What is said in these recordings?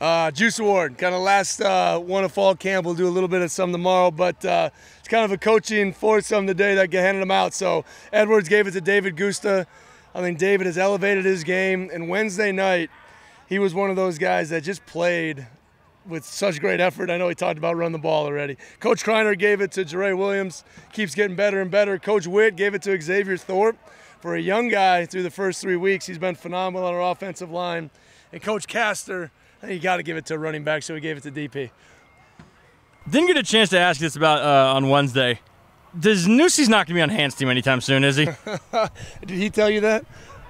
Uh, Juice Award, kind of last uh, one of fall camp. We'll do a little bit of some tomorrow, but uh, it's kind of a coaching foursome today that get handed them out. So Edwards gave it to David Gusta. I think David has elevated his game, and Wednesday night, he was one of those guys that just played with such great effort. I know he talked about run the ball already. Coach Kreiner gave it to Jeray Williams, keeps getting better and better. Coach Witt gave it to Xavier Thorpe. For a young guy through the first three weeks, he's been phenomenal on our offensive line. And Coach Castor, you got to give it to a running back, so we gave it to DP. Didn't get a chance to ask this about uh, on Wednesday. Does Nusi's not going to be on hands team anytime soon, is he? Did he tell you that?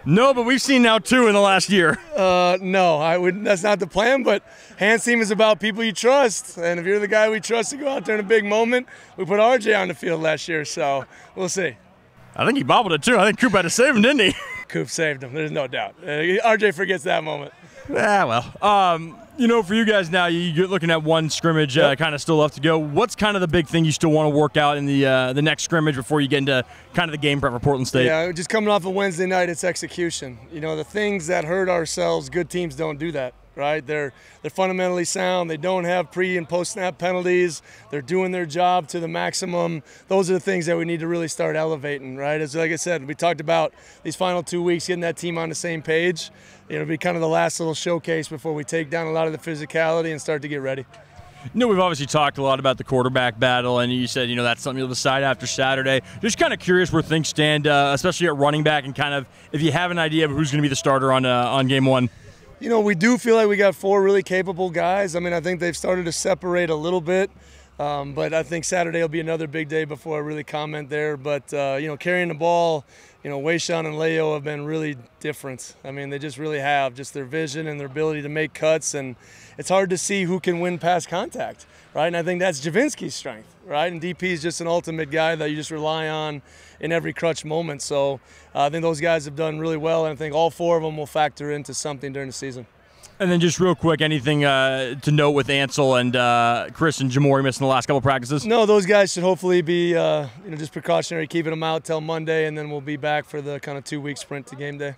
No, but we've seen now two in the last year. Uh, no, I would. That's not the plan. But hands team is about people you trust, and if you're the guy we trust to go out there in a big moment, we put RJ on the field last year, so we'll see. I think he bobbled it too. I think Coop had to save him, didn't he? Coop saved him. There's no doubt. Uh, RJ forgets that moment. Yeah, well, um, you know, for you guys now, you're looking at one scrimmage, uh, kind of still left to go. What's kind of the big thing you still want to work out in the uh, the next scrimmage before you get into kind of the game prep for Portland State? Yeah, just coming off of Wednesday night, it's execution. You know, the things that hurt ourselves, good teams don't do that right? They're they're fundamentally sound. They don't have pre and post snap penalties. They're doing their job to the maximum. Those are the things that we need to really start elevating, right? As like I said, we talked about these final two weeks getting that team on the same page. It'll be kind of the last little showcase before we take down a lot of the physicality and start to get ready. You know, we've obviously talked a lot about the quarterback battle, and you said, you know, that's something you'll decide after Saturday. Just kind of curious where things stand, uh, especially at running back, and kind of if you have an idea of who's going to be the starter on uh, on game one. You know, we do feel like we got four really capable guys. I mean, I think they've started to separate a little bit. Um, but I think Saturday will be another big day before I really comment there. But, uh, you know, carrying the ball, you know, Wayshawn and Leo have been really different. I mean, they just really have, just their vision and their ability to make cuts. And it's hard to see who can win past contact, right? And I think that's Djouvensky's strength, right? And DP is just an ultimate guy that you just rely on in every crutch moment. So uh, I think those guys have done really well, and I think all four of them will factor into something during the season. And then just real quick, anything uh, to note with Ansel and uh, Chris and Jamori missing the last couple practices? No, those guys should hopefully be uh, you know just precautionary, keeping them out till Monday, and then we'll be back for the kind of two week sprint to game day.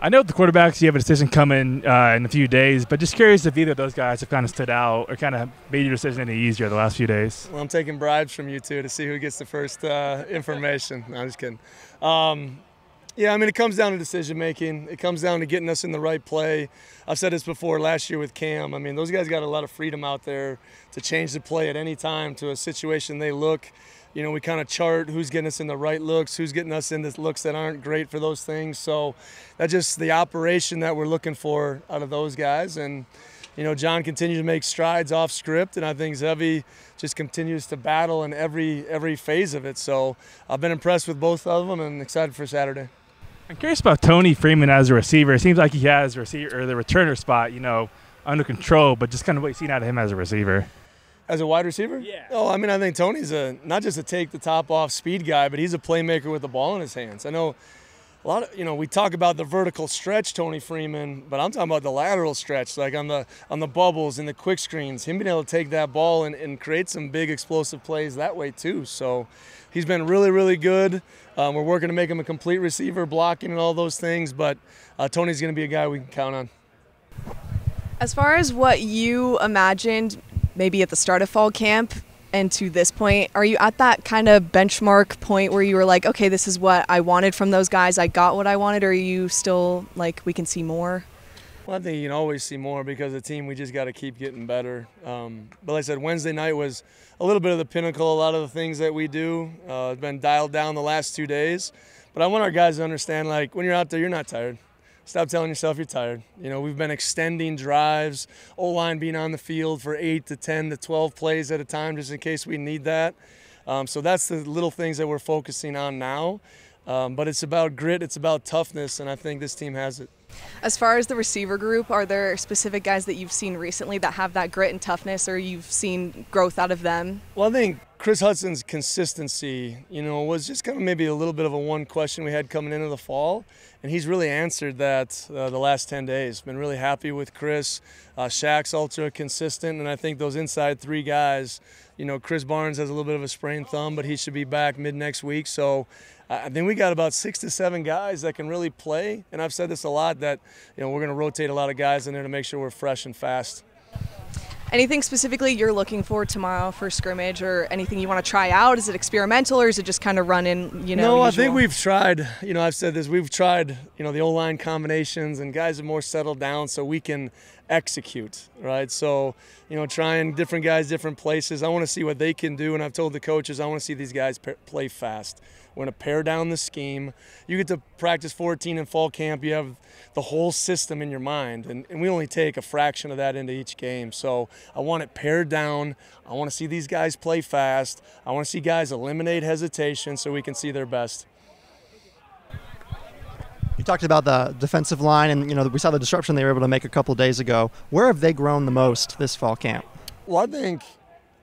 I know the quarterbacks, you have a decision coming uh, in a few days, but just curious if either of those guys have kind of stood out or kind of made your decision any easier the last few days. Well, I'm taking bribes from you two to see who gets the first uh, information. No, I'm just kidding. Um, yeah, I mean, it comes down to decision making. It comes down to getting us in the right play. I've said this before last year with Cam. I mean, those guys got a lot of freedom out there to change the play at any time to a situation they look you know, we kind of chart who's getting us in the right looks, who's getting us in the looks that aren't great for those things. So that's just the operation that we're looking for out of those guys. And, you know, John continues to make strides off script, and I think Zevi just continues to battle in every every phase of it. So I've been impressed with both of them and excited for Saturday. I'm curious about Tony Freeman as a receiver. It seems like he has receiver or the returner spot, you know, under control, but just kind of what you've seen out of him as a receiver. As a wide receiver? Yeah. Oh, I mean, I think Tony's a not just a take the top off speed guy, but he's a playmaker with the ball in his hands. I know a lot of you know we talk about the vertical stretch, Tony Freeman, but I'm talking about the lateral stretch, like on the on the bubbles and the quick screens. Him being able to take that ball and, and create some big explosive plays that way too. So he's been really really good. Um, we're working to make him a complete receiver, blocking and all those things. But uh, Tony's going to be a guy we can count on. As far as what you imagined maybe at the start of fall camp and to this point, are you at that kind of benchmark point where you were like, okay, this is what I wanted from those guys, I got what I wanted, or are you still like, we can see more? Well, I think you can always see more because the team, we just got to keep getting better. Um, but like I said, Wednesday night was a little bit of the pinnacle. A lot of the things that we do uh, have been dialed down the last two days. But I want our guys to understand, like, when you're out there, you're not tired. Stop telling yourself you're tired. You know, we've been extending drives, O line being on the field for eight to 10 to 12 plays at a time just in case we need that. Um, so that's the little things that we're focusing on now. Um, but it's about grit, it's about toughness, and I think this team has it. As far as the receiver group, are there specific guys that you've seen recently that have that grit and toughness, or you've seen growth out of them? Well, I think Kris Hutson's consistency, you know, was just kind of maybe a little bit of a one question we had coming into the fall, and he's really answered that uh, the last 10 days. Been really happy with Chris. Uh, Shaq's ultra consistent, and I think those inside three guys, you know, Krys Barnes has a little bit of a sprained thumb, but he should be back mid next week. So I think we got about six to seven guys that can really play, and I've said this a lot that, you know, we're going to rotate a lot of guys in there to make sure we're fresh and fast. Anything specifically you're looking for tomorrow for scrimmage, or anything you want to try out? Is it experimental, or is it just kind of run in? You know, no, I think we've tried. You know, I've said this. We've tried. You know, the O line combinations, and guys are more settled down, so we can execute. Right. So, you know, trying different guys, different places. I want to see what they can do, and I've told the coaches I want to see these guys play fast. We're going to pare down the scheme. You get to practice 14 in fall camp. You have the whole system in your mind, and, and we only take a fraction of that into each game. So I want it pared down. I want to see these guys play fast. I want to see guys eliminate hesitation so we can see their best. Talked about the defensive line, and you know we saw the disruption they were able to make a couple days ago. Where have they grown the most this fall camp? Well, I think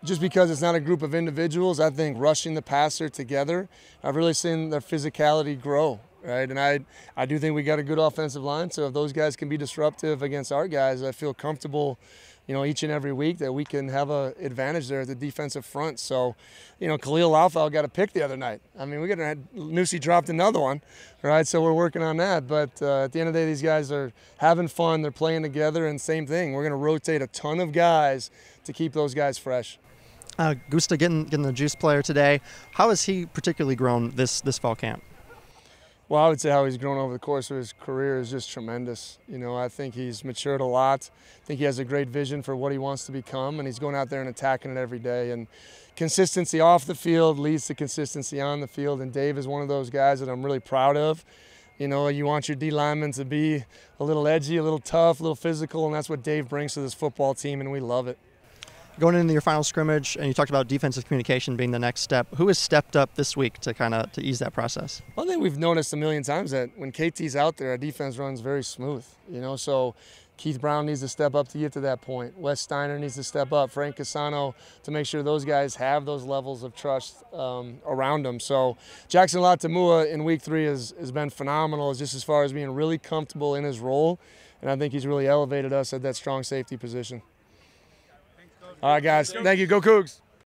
just because it's not a group of individuals, I think rushing the passer together, I've really seen their physicality grow, right? And I, I do think we got a good offensive line. So if those guys can be disruptive against our guys, I feel comfortable, you know, each and every week that we can have an advantage there at the defensive front. So, you know, Khalil Laufau got a pick the other night. I mean, we got to Nusi dropped another one, right? So we're working on that. But uh, at the end of the day, these guys are having fun. They're playing together, and same thing. We're going to rotate a ton of guys to keep those guys fresh. Uh, Gusta getting getting the juice player today. How has he particularly grown this this fall camp? Well, I would say how he's grown over the course of his career is just tremendous. You know, I think he's matured a lot. I think he has a great vision for what he wants to become, and he's going out there and attacking it every day. And consistency off the field leads to consistency on the field. And Dave is one of those guys that I'm really proud of. You know, you want your D linemen to be a little edgy, a little tough, a little physical, and that's what Dave brings to this football team, and we love it going into your final scrimmage, and you talked about defensive communication being the next step. Who has stepped up this week to kind of to ease that process? One thing we've noticed a million times that when KT's out there, our defense runs very smooth. You know, so Keith Brown needs to step up to get to that point. Wes Steiner needs to step up. Frank Casano to make sure those guys have those levels of trust um, around them. So Jackson Latamua in week three has, has been phenomenal, just as far as being really comfortable in his role. And I think he's really elevated us at that strong safety position. All right, guys. Thank you. Go Cougs.